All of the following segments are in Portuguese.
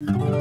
you.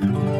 Música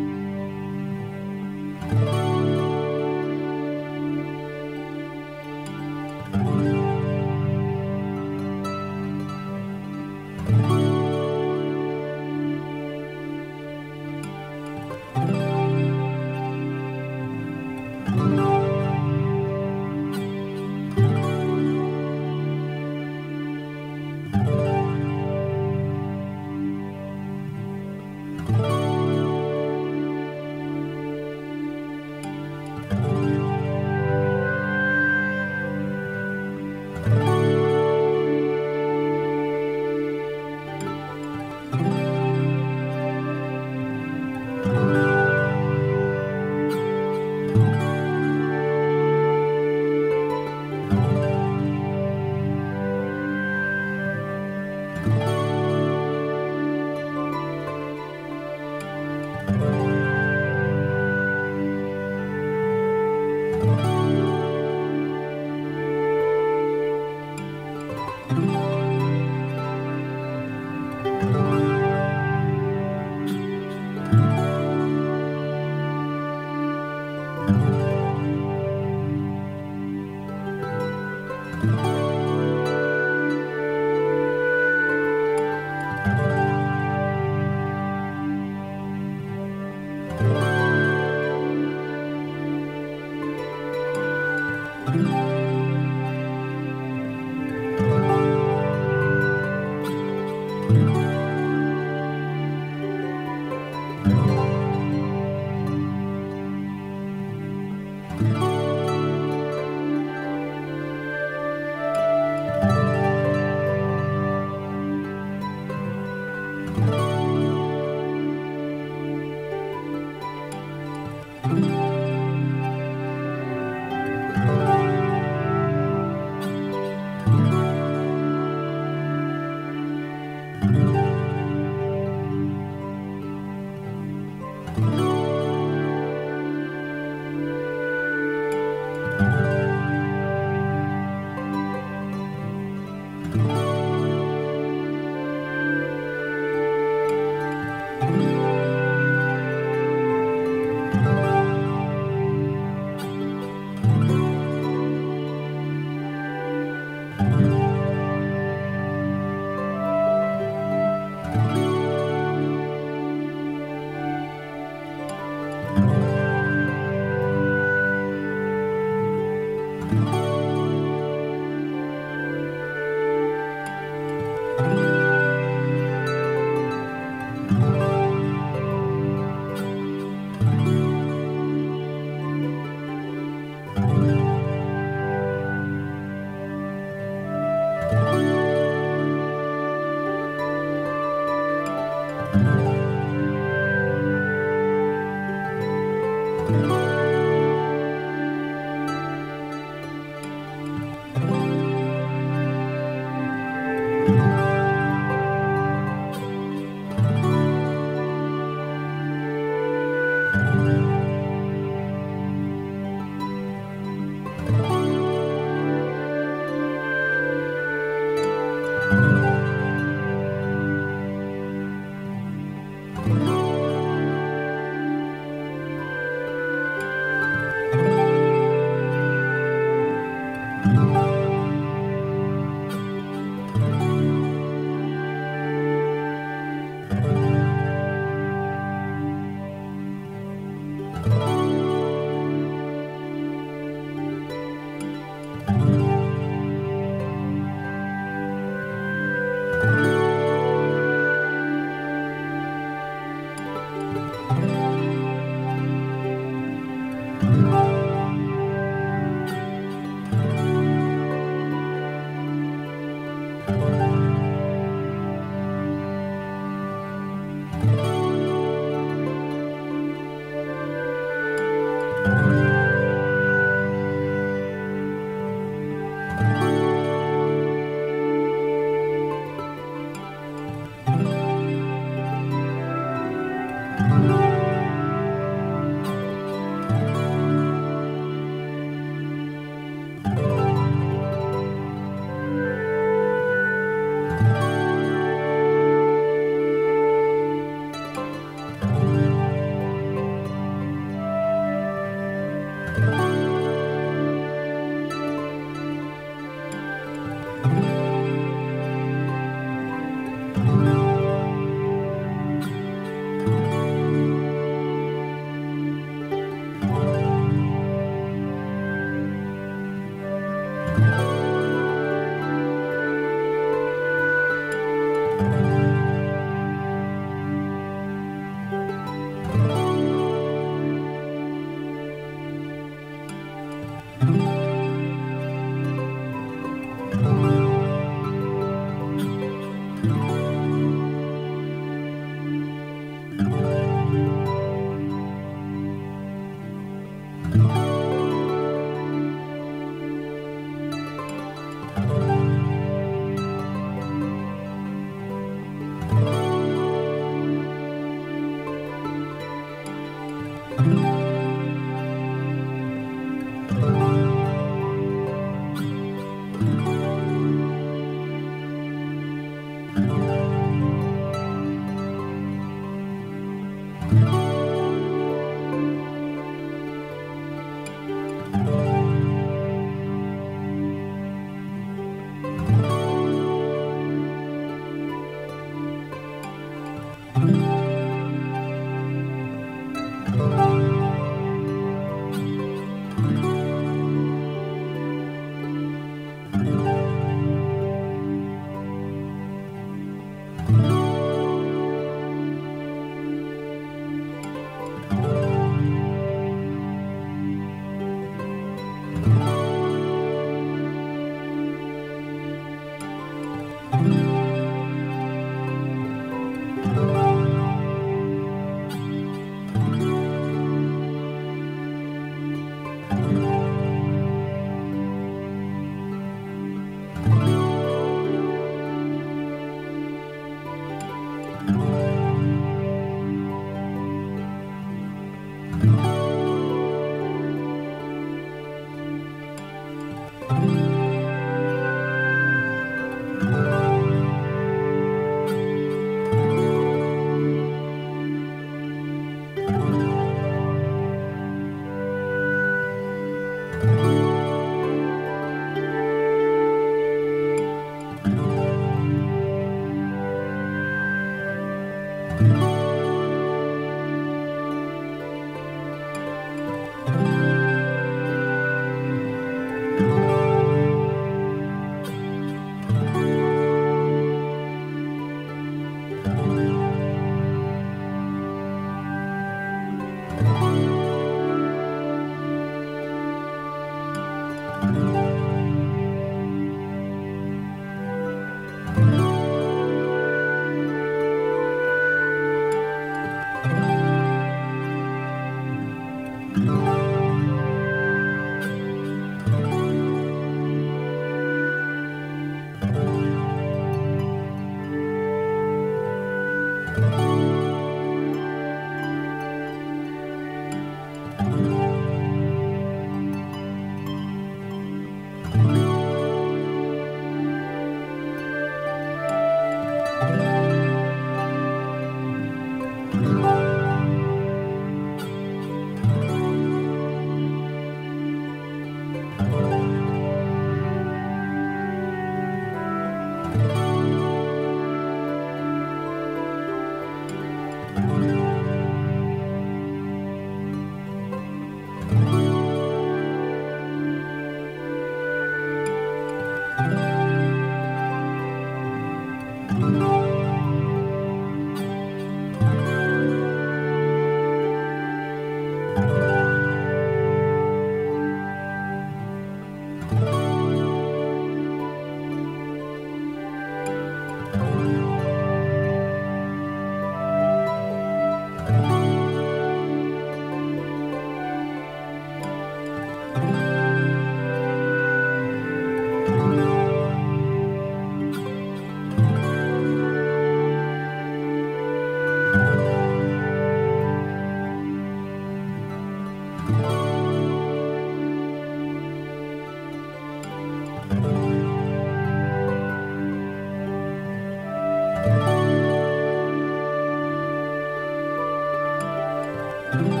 Música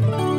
Música